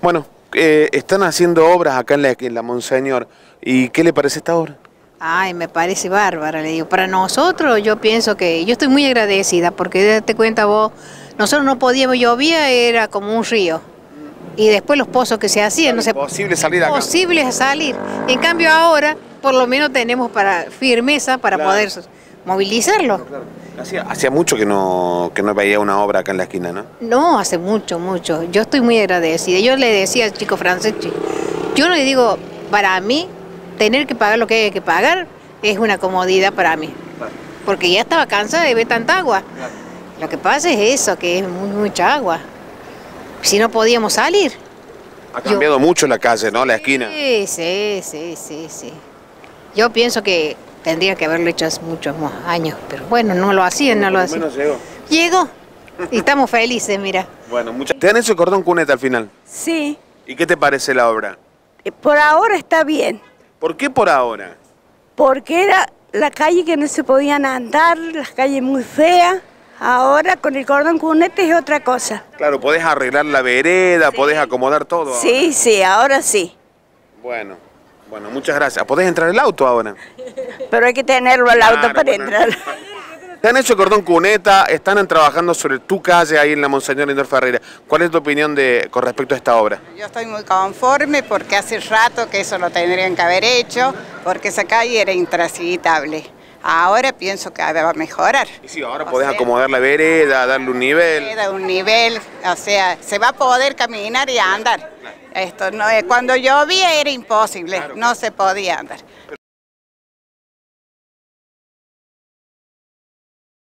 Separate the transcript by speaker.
Speaker 1: Bueno, eh, están haciendo obras acá en la, en la Monseñor. ¿Y qué le parece esta obra?
Speaker 2: Ay, me parece bárbara, le digo. Para nosotros, yo pienso que yo estoy muy agradecida porque te cuenta vos, nosotros no podíamos, llovía, era como un río. Y después los pozos que se hacían, no sé.
Speaker 1: Posible salir acá.
Speaker 2: Posible salir. En cambio ahora, por lo menos tenemos para firmeza para
Speaker 1: Claro.
Speaker 2: poder movilizarlo.
Speaker 1: Hacía, hacía mucho que no, que no veía una obra acá en la esquina, ¿no?
Speaker 2: No, hace mucho, mucho. Yo estoy muy agradecida. Yo le decía al chico francés, yo le digo, para mí, tener que pagar lo que hay que pagar es una comodidad para mí. Porque ya estaba cansada de ver tanta agua. Lo que pasa es eso, que es muy, mucha agua. Si no podíamos salir.
Speaker 1: Ha cambiado mucho la calle, ¿no? La esquina.
Speaker 2: Sí, sí, sí, sí, sí. Yo pienso que tendría que haberlo hecho hace muchos más años, pero bueno, no lo hacían, no
Speaker 1: lo
Speaker 2: hacían.
Speaker 1: menos llegó.
Speaker 2: Llegó y estamos felices, mira.
Speaker 1: Bueno, muchas... Te han hecho cordón cuneta al final.
Speaker 3: Sí,
Speaker 1: ¿Y qué te parece la obra?
Speaker 3: eh, por ahora está bien,
Speaker 1: ¿Por qué por ahora?
Speaker 3: porque era la calle que no se podían andar, las calles muy feas. Ahora con el cordón cunete es otra cosa.
Speaker 1: Claro, podés arreglar la vereda, podés acomodar todo. ahora.
Speaker 3: Sí, sí, ahora sí.
Speaker 1: Bueno, bueno, muchas gracias. ¿Podés entrar el auto ahora?
Speaker 3: Pero hay que tenerlo al auto
Speaker 1: Claro,
Speaker 3: para
Speaker 1: bueno.
Speaker 3: entrar.
Speaker 1: Te han hecho cordón cuneta, están trabajando sobre tu calle ahí en la Monseñor Lindor Ferreira. ¿Cuál es tu opinión de, con respecto a esta obra?
Speaker 4: Yo estoy muy conforme porque hace rato que eso lo tendrían que haber hecho, porque esa calle era intransitable. Ahora pienso que va a mejorar.
Speaker 1: Y sí, ahora
Speaker 4: O
Speaker 1: podés
Speaker 4: sea,
Speaker 1: acomodar la vereda, darle un nivel.
Speaker 4: Queda un nivel, o sea, se va a poder caminar y andar. Esto no es, cuando llovía era imposible, no se podía andar.